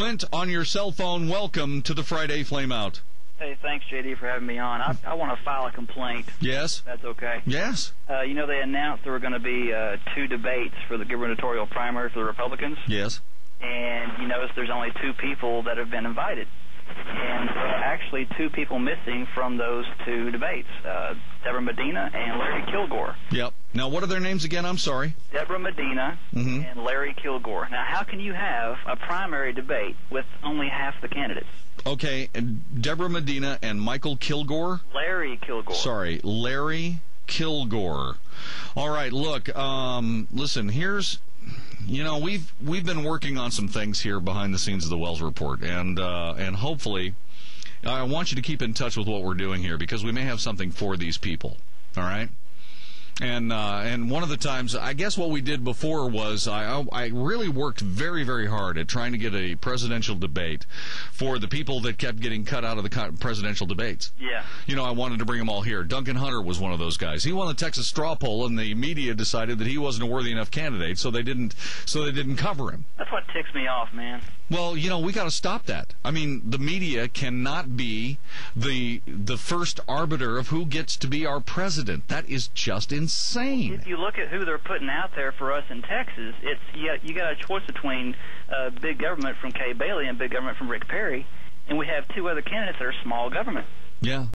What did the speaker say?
Clint, on your cell phone, welcome to the Friday Flameout. Hey, thanks, JD, for having me on. I, I want to file a complaint. Yes? That's okay. Yes? Uh, you know, they announced there were going to be uh, two debates for the gubernatorial primary for the Republicans. Yes. And you notice there's only two people that have been invited. And uh, actually, two people missing from those two debates uh, Debra Medina and Larry Kilgore. Yep. Now, what are their names again? I'm sorry. Debra Medina Mhm. and Larry Kilgore. Now, how can you have a primary debate with only half the candidates? Okay, and Debra Medina and Michael Kilgore. Larry Kilgore. Sorry, Larry Kilgore. All right, look, um, listen, here's you know, we've we've been working on some things here behind the scenes of the Wells report and uh, and hopefully I want you to keep in touch with what we're doing here because we may have something for these people. All right? And uh, and one of the times, I guess what we did before was I I really worked very very hard at trying to get a presidential debate for the people that kept getting cut out of the presidential debates. Yeah. You know, I wanted to bring them all here. Duncan Hunter was one of those guys. He won the Texas straw poll, and the media decided that he wasn't a worthy enough candidate, so they didn't so they didn't cover him. That's what ticks me off, man. Well, you know, we got to stop that. I mean, the media cannot be the the first arbiter of who gets to be our president. That is just insane. If you look at who they're putting out there for us in Texas, it's you got, you got a choice between uh, big government from Kay Bailey and big government from Rick Perry, and we have two other candidates that are small government. Yeah.